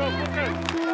go, focus.